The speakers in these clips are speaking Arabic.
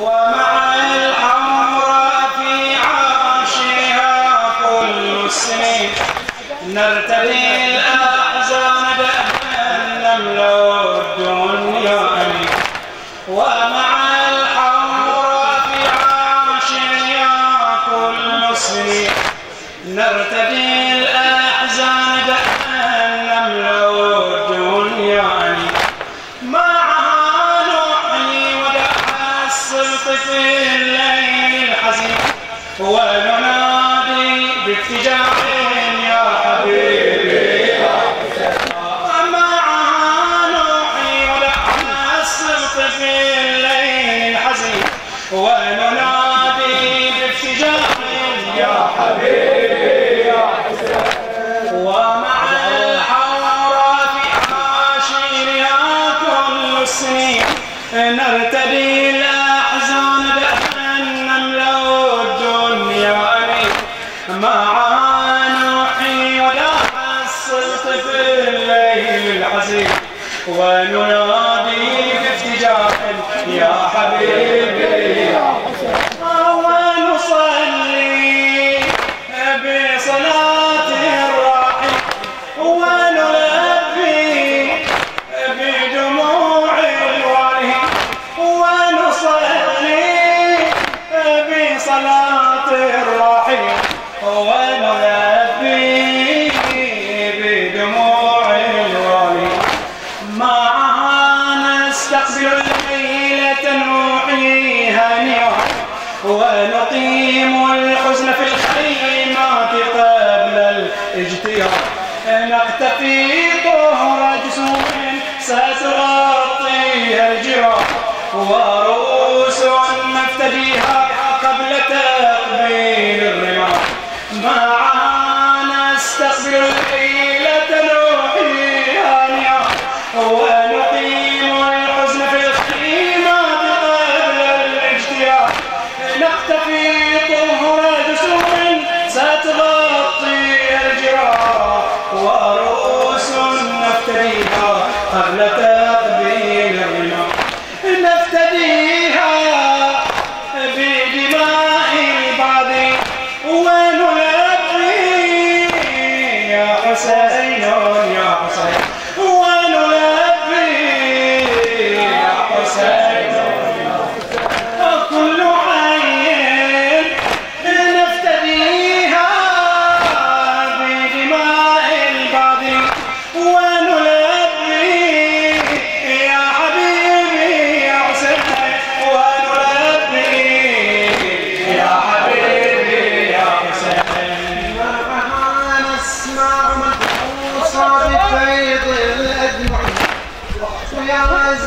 وما يا حبيبي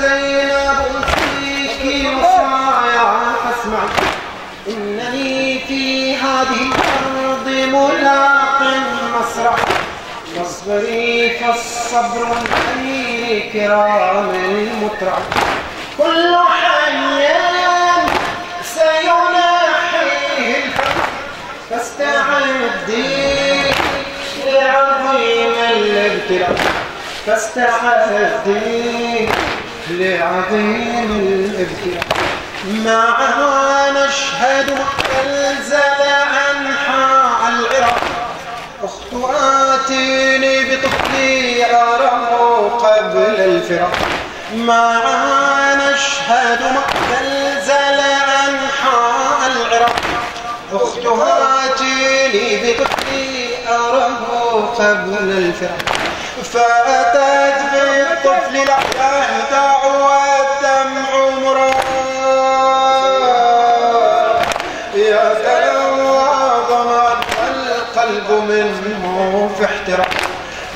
زينب فيك مصايعة فاسمع. إنني في هذه الأرض ملاق مصرع فاصبري فالصبر الجليل كرام المترع كل حي سيناحيه الفرح فاستعدي لعظيم الابتلاء. فاستعدي لعظيم الابتلاء معها نشهد زلزال أنحاء العراق. أخت آتيني بطفلي أراه قبل الفراق. معها نشهد زلزال أنحاء العراق. أخت آتيني بطفلي أراه قبل الفراق. فأتت بالطفل الأحيان دعوى الدمع مراد يا تلوى ضمان القلب منه في احترام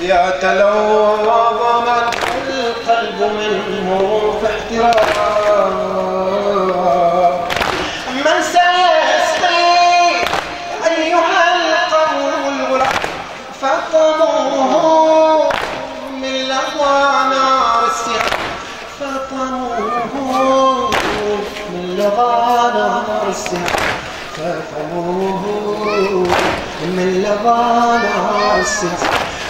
يا تلوى ضمان القلب منه في احترام. من لبان السيف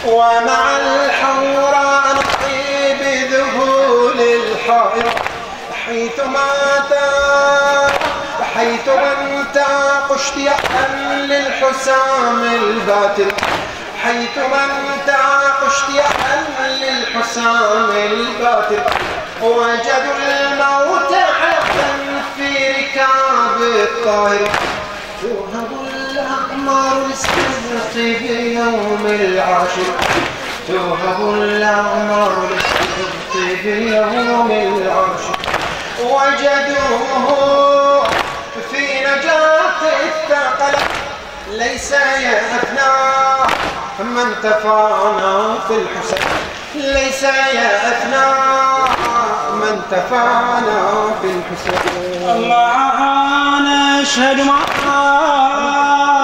ومع الحوراء نحيي بذهول الحائر حيث مات حيث انت قشت يأن للحسام الباتل حيث من تعاقشت يا أهل الحسام الباطل. وجدوا الموت حقا في ركاب الطائر توهب الأقمار للسبط بيوم العاشر. توهب الأقمار للسبط بيوم العاشر. وجدوه في نجاة الثقل. ليس يأثنى من تفانا في الحسين ليس يأثنى من في الحسين معها نشهد معها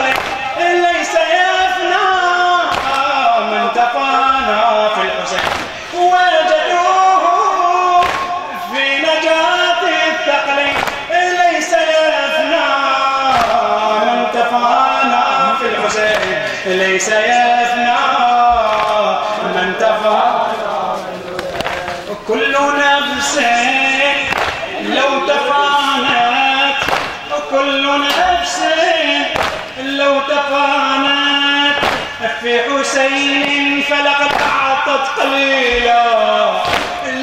الثقل أعطت قليلا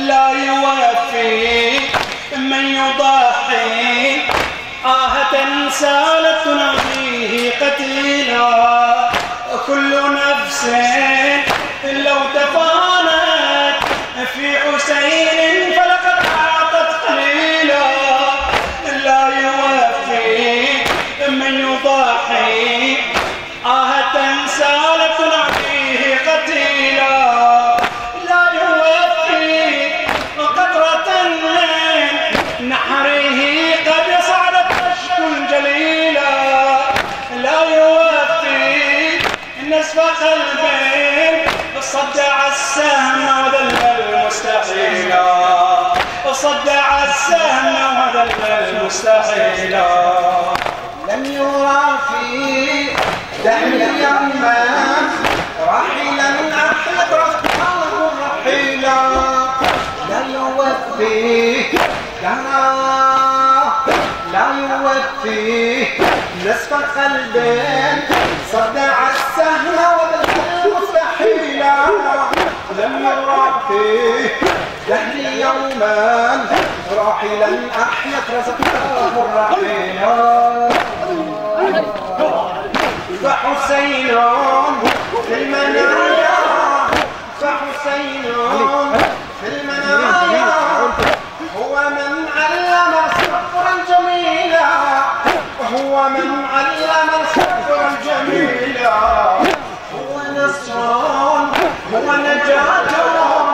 لا يوفي من يضحي قلبه صدع السهم وذل المستحيلا صدع السهم وذل المستحيلا لم يرى في دم يما رحلا أحد رفعه رحيلا. لا يوفي لا يوفي نصف قلب. صدع السهم لم يرى في دهر يوما راحلا أحيت رزقه الرحيلا فحسين في المنايا. فحسين في المنايا هو من علم صبرا جميلا. هو من هو نجاة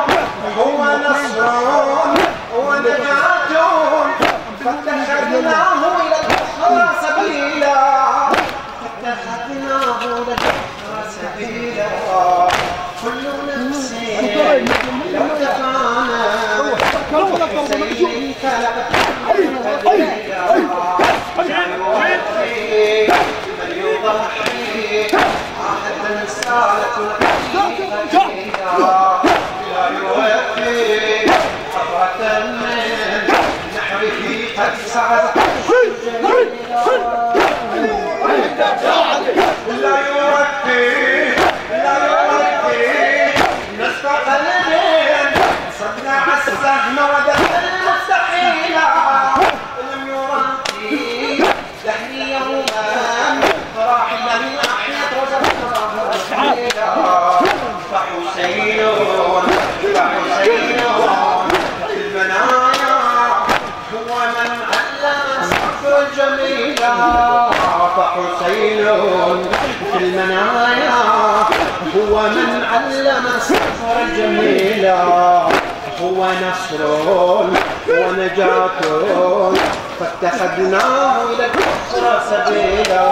فاتخذناه إلى الكفر سبيلا.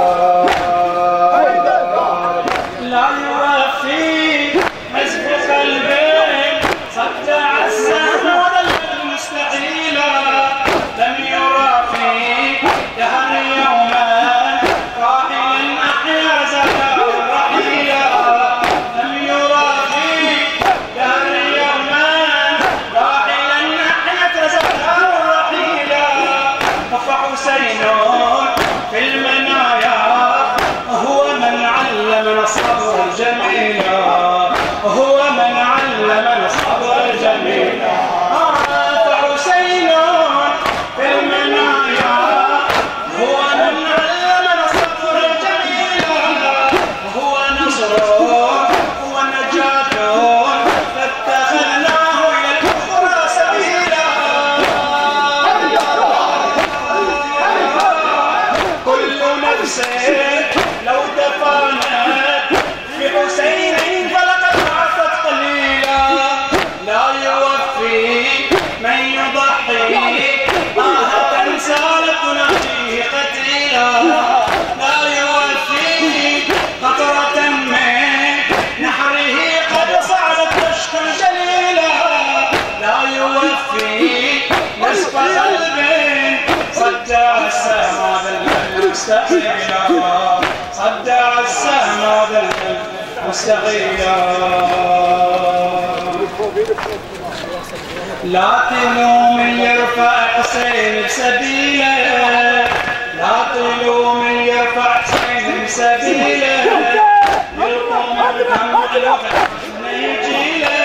Jamais. مستحيلا صدع السهم بالهم مستغيلا لا تلوم من يرفع حسين بسبيله. لا تلوم من يرفع حسين بسبيله. يلقم الهم على من يجيله.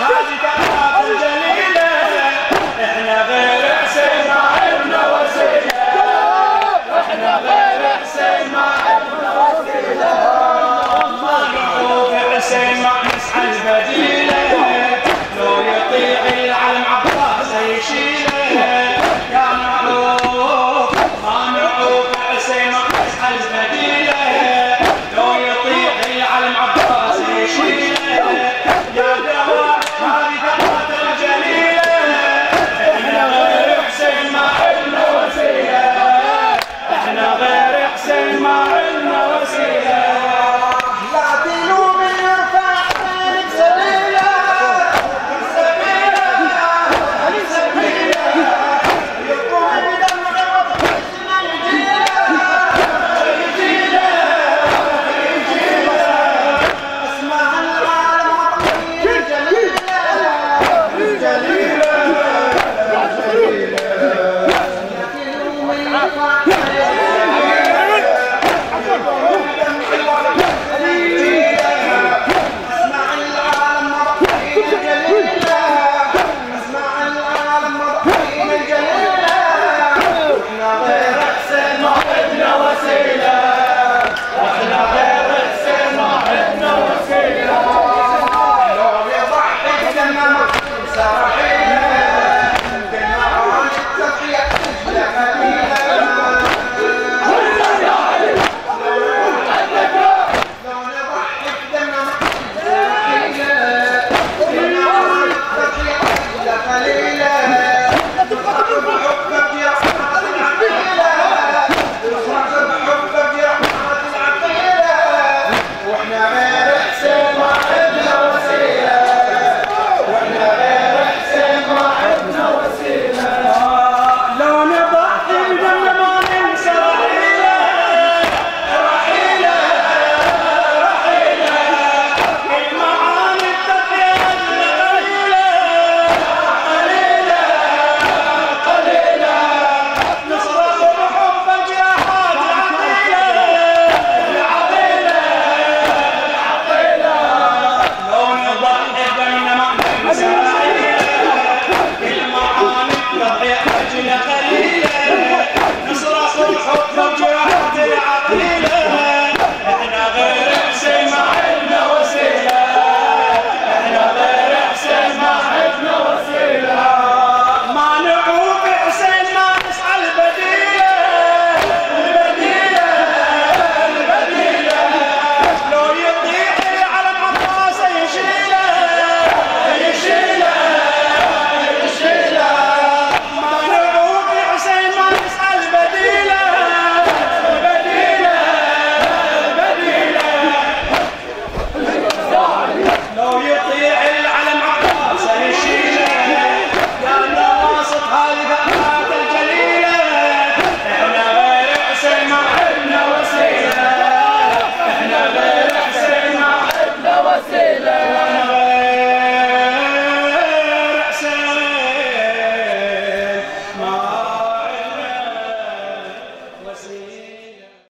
哇